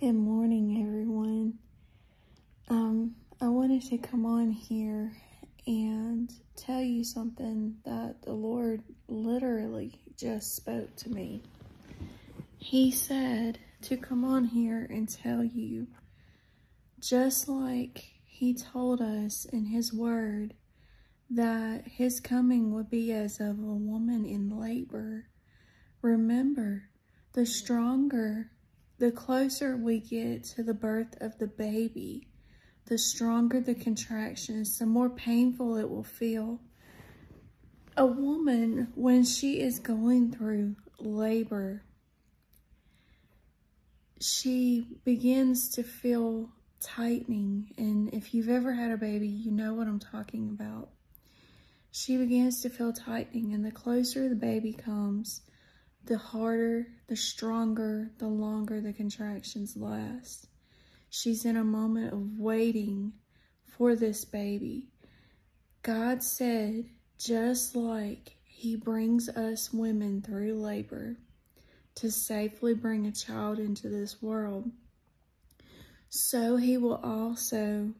Good morning, everyone. Um, I wanted to come on here and tell you something that the Lord literally just spoke to me. He said to come on here and tell you, just like He told us in His Word that His coming would be as of a woman in labor. Remember, the stronger the closer we get to the birth of the baby, the stronger the contractions, the more painful it will feel. A woman, when she is going through labor, she begins to feel tightening. And if you've ever had a baby, you know what I'm talking about. She begins to feel tightening, and the closer the baby comes, the harder, the stronger, the longer the contractions last. She's in a moment of waiting for this baby. God said, just like he brings us women through labor to safely bring a child into this world, so he will also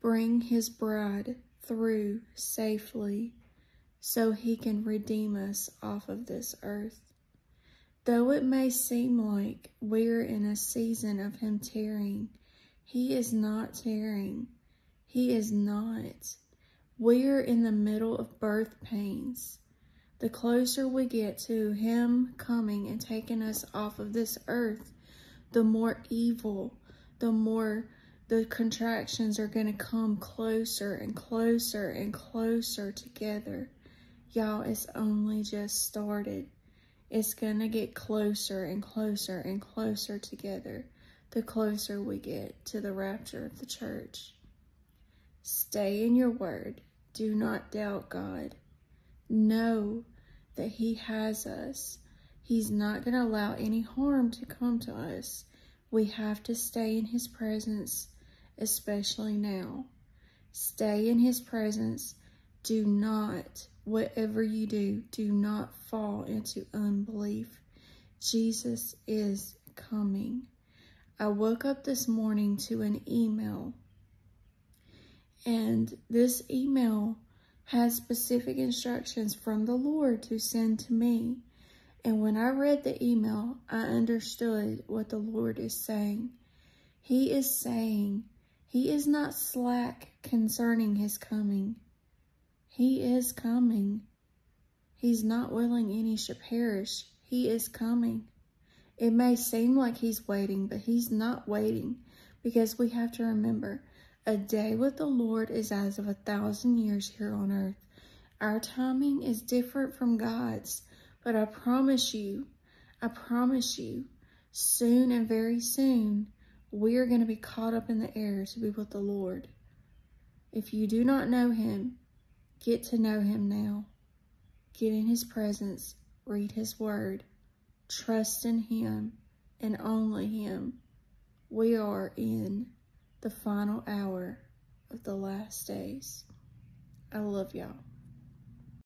bring his bride through safely so he can redeem us off of this earth. Though it may seem like we're in a season of him tearing, he is not tearing. He is not. We're in the middle of birth pains. The closer we get to him coming and taking us off of this earth, the more evil, the more the contractions are going to come closer and closer and closer together. Y'all, it's only just started it's going to get closer and closer and closer together the closer we get to the rapture of the church. Stay in your word. Do not doubt God. Know that he has us. He's not going to allow any harm to come to us. We have to stay in his presence, especially now. Stay in his presence. Do not whatever you do, do not fall into unbelief. Jesus is coming. I woke up this morning to an email, and this email has specific instructions from the Lord to send to me. And when I read the email, I understood what the Lord is saying. He is saying he is not slack concerning his coming. He is coming. He's not willing any should perish. He is coming. It may seem like he's waiting, but he's not waiting because we have to remember a day with the Lord is as of a thousand years here on earth. Our timing is different from God's, but I promise you, I promise you, soon and very soon, we are going to be caught up in the air to be with the Lord. If you do not know him, Get to know him now. Get in his presence. Read his word. Trust in him and only him. We are in the final hour of the last days. I love y'all.